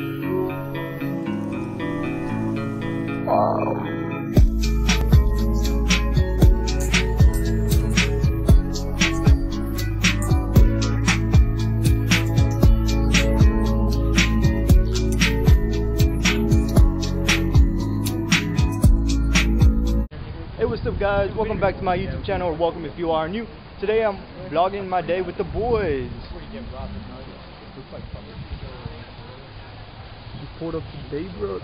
Hey, what's up, guys? Welcome back to my YouTube channel, or welcome if you are new. Today I'm vlogging my day with the boys. You pulled up to Baybrook.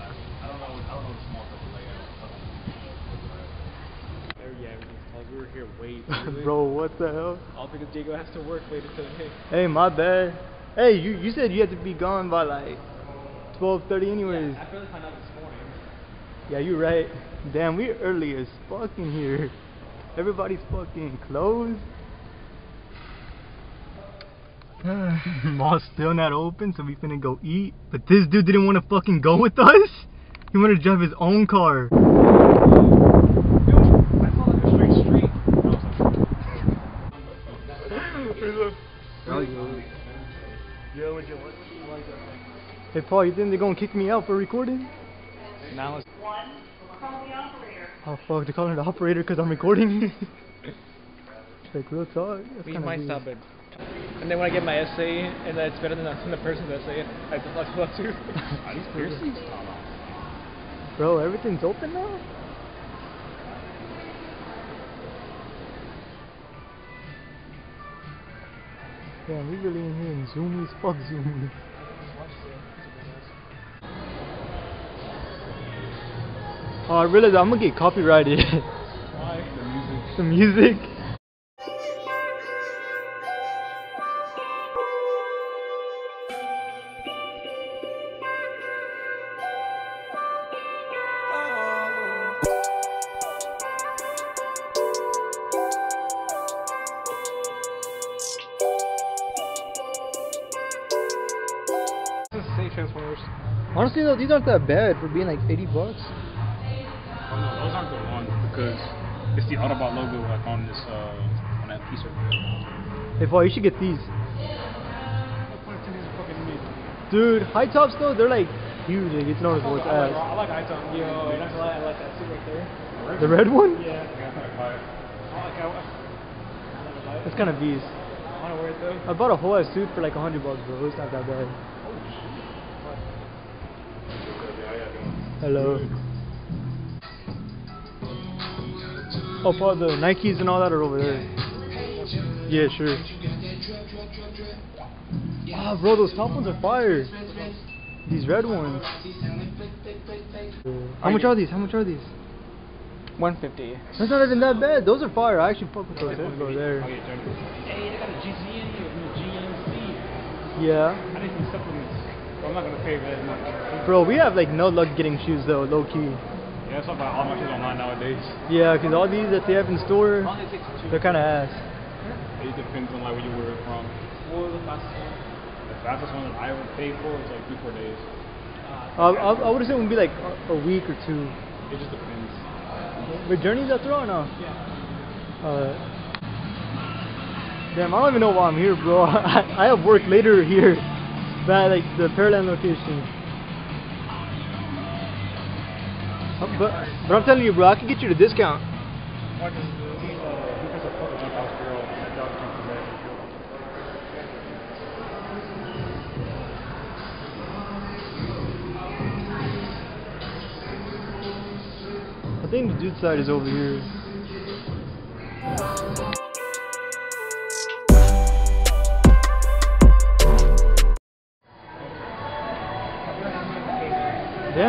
Yeah, everything's closed. We were here way early. Bro, what the hell? All because Diego has to work later today. Hey, my bad. Hey, you you said you had to be gone by like 12:30 anyways. I barely found out this morning. Yeah, you're right. Damn, we're early as fucking here. Everybody's fucking closed. Mall's still not open, so we finna go eat. But this dude didn't want to fucking go with us. He wanted to drive his own car. Dude, I saw like a straight street. Hey Paul, you think they're gonna kick me out for recording? Now it's One, call the operator. Oh fuck, they're calling the operator because I'm recording. like real talk. That's we might weird. stop it. And then when I get my essay, and then it's better than the, than the person's essay, I just like that too. Bro, everything's open now? Damn, we really in here in Zumiez. Fuck Zumiez. Oh, I realize I'm gonna get copyrighted. Why? the music. Let's say Transformers. Honestly though, these aren't that bad for being like 80 bucks. Oh no, those aren't the ones because it's the Autobot logo like on this uh on that piece of Hey Paul, you should get these. Dude, high tops though, they're like huge. Like it's known as what's I like, ass. I like Iton. Yo, not gonna lie, I like that suit right there. The red one? Yeah. I like I, I, That's kind of beast. I wanna wear it though. I bought a whole ass suit for like hundred bucks, bro. It's not that bad. Hello. Oh, Paul, the Nikes and all that are over there. Yeah, sure. Ah, bro, those top ones are fire. These red ones. How much are these? How much are these? 150. That's not even that bad. Those are fire. I actually fuck with those. Let's go there. I'll get Jeremy. Hey, they got a GNC here, the GNC. Yeah. I need some supplements. But I'm not gonna pay for that much. Bro, we have like no luck getting shoes though, low key. Yeah, that's about all my shit online nowadays. Yeah, because all these that they have in store, they're kind of ass. It depends on like where you order it from. What was the fastest one? The fastest one that I ever paid for was like three four days. I, I, I would assume it would be like a, a week or two. It just depends. But Journey's after all now. Yeah. Uh, damn, I don't even know why I'm here, bro. I, I have work later here, at like the Pearland location. Uh, But, but I'm telling you, bro, I can get you the discount. I think the dude side is over here.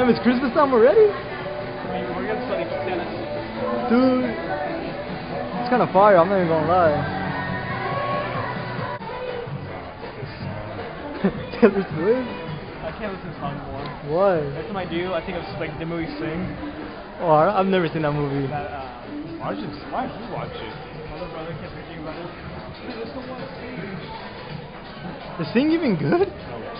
Damn, it's Christmas time already? We're gonna study tennis. Dude, it's kind of fire, I'm not even gonna lie. Taylor Swift? I can't listen to songs more. Why? Every time I do, I think of like the movie Sing. Oh, I- I've never seen that movie. That uh, Why should why should you watch it? my brother kept thinking about it. Dude, let's go watch Sing. Is Sing even good?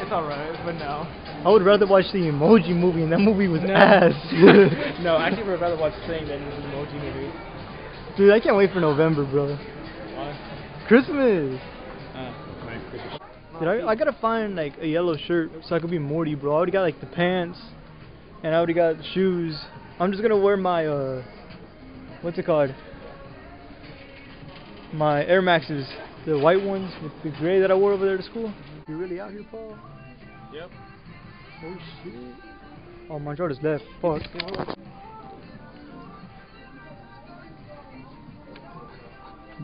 It's alright, but no. I would rather watch the Emoji movie, and that movie was No. ass. no, I actually would rather watch Sing than the Emoji movie. Dude, I can't wait for November, bro. Why? Christmas. Uh, Christmas. Dude, I, I gotta find like a yellow shirt so I could be Morty, bro. I already got like the pants, and I already got the shoes. I'm just gonna wear my uh, what's it called? My Air Maxes, the white ones with the gray that I wore over there to school. You really out here, Paul? Yep. Oh shit. Oh, my is left. Fuck.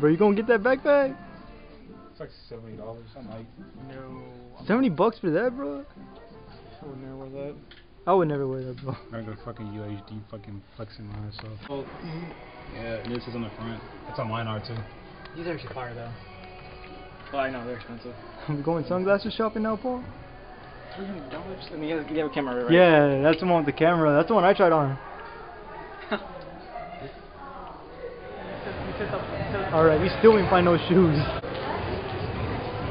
Bro, you gonna get that backpack? It's like seventy dollars. I might. No. 70 bucks for that, bro? I would never wear that. I would never wear that, bro. I'm gonna go fucking UHD fucking flexing my ass off. Oh. Yeah, this is on the front. It's on mine are too. These are actually fire though. Well, I know they're expensive. I'm going sunglasses shopping now, Paul? Three hundred dollars. I mean, you have, you have a camera, right? Yeah, that's the one with the camera. That's the one I tried on. Alright, we still didn't find no shoes.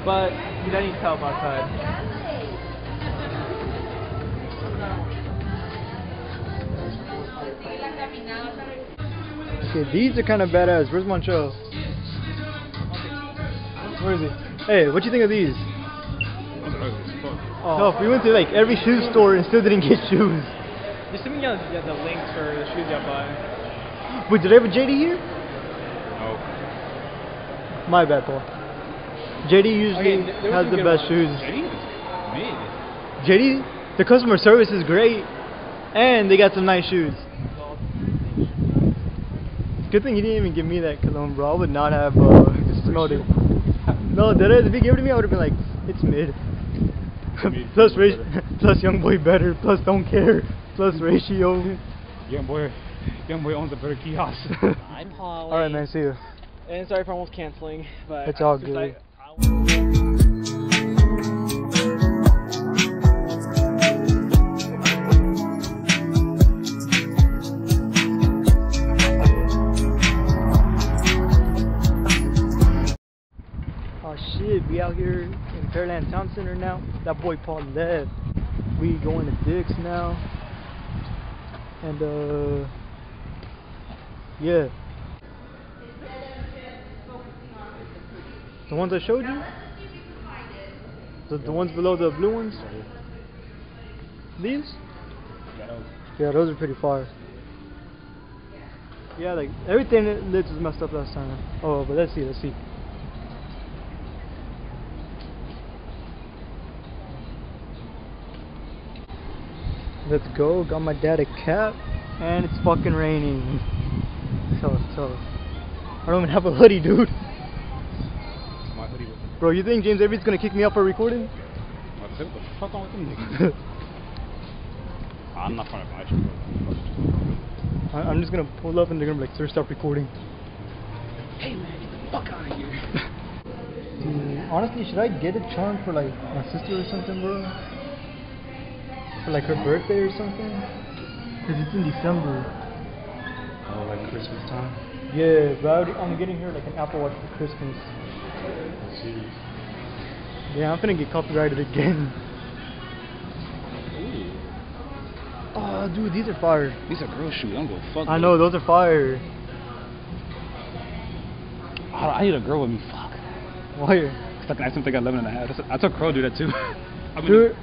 But you don't need help outside. Okay, these are kind of badass. Where's Moncho? Where is he? Hey, what do you think of these? Oh. No, if we went to like every shoe store and still didn't get shoes. Just send me uh, the, the links for the shoes you buy. Wait, did I have a JD here? No. My bad, Paul. JD usually Okay, th- there was has the best ones. shoes. JD is mid. JD, the customer service is great, and they got some nice shoes. Good thing you didn't even give me that cologne, bro. I would not have uh, smelled it. No, that is. If he gave it to me, I would have been like, it's mid. Mid, plus, young boy ratio, plus young boy better. Plus don't care. Plus ratio. Young boy, young boy owns a better kiosk. I'm Holly. All right, man. See you. And sorry for almost canceling, but It's all good. I, I, shit, we out here in Pearland Town Center now. That boy Paul left. We going to Dick's now. And uh yeah. The ones I showed you? The, the ones below the blue ones? These? Yeah, those. Are pretty far. Yeah, like everything lids was messed up last time. Oh, but let's see, let's see. Let's go. Got my dad a cap, and it's fucking raining. So, so. I don't even have a hoodie, dude. My hoodie was. Bro, you think James Avery's gonna kick me out for recording? What the fuck on with them niggas? I'm not trying to buy shit. I- I'm just gonna pull up and they're gonna be like, sir, stop recording. hey man, get the fuck out of here. Dude, honestly, should I get a charm for like my sister or something, bro? For like her birthday or something? Cause it's in December. Oh, like Christmas time. Yeah, but I already- I'm getting her like an Apple Watch for Christmas. Oh, jeez. Yeah, I'm gonna get copyrighted again. Oh, dude, these are fire. These are girl shoes. I'm gonna fuck. I know, those are fire. I, I need a girl with me. Fuck. Why? Cause I can ask him think I 11 and a half. That's- I told Crow do that too. I mean, Dude.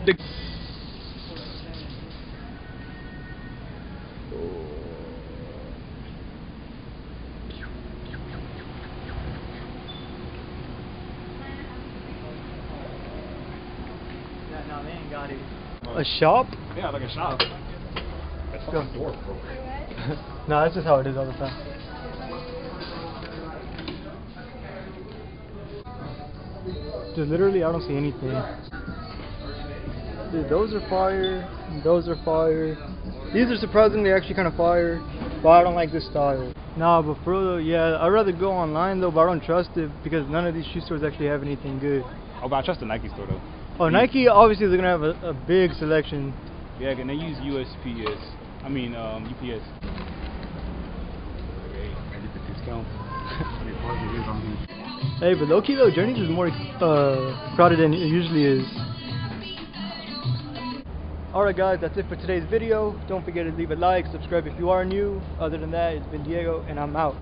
No, they ain't got it. A shop? Yeah, like a shop. That's Go. door, bro. no, that's just how it is all the time. Dude, literally, I don't see anything. Dude, those are fire. Those are fire. These are surprisingly actually kind of fire, but I don't like this style. Nah, but for real, yeah, I'd rather go online though, but I don't trust it because none of these shoe stores actually have anything good. Oh, but I trust the Nike store though. Oh, Nike, obviously, they're gonna have a, a big selection. Yeah, and they use USPS. I mean, um, UPS. Okay, I get the discount. Hey, but low key though, Journeys is more uh, crowded than it usually is. Alright guys, that's it for today's video. Don't forget to leave a like, subscribe if you are new. Other than that, it's been Diego and I'm out.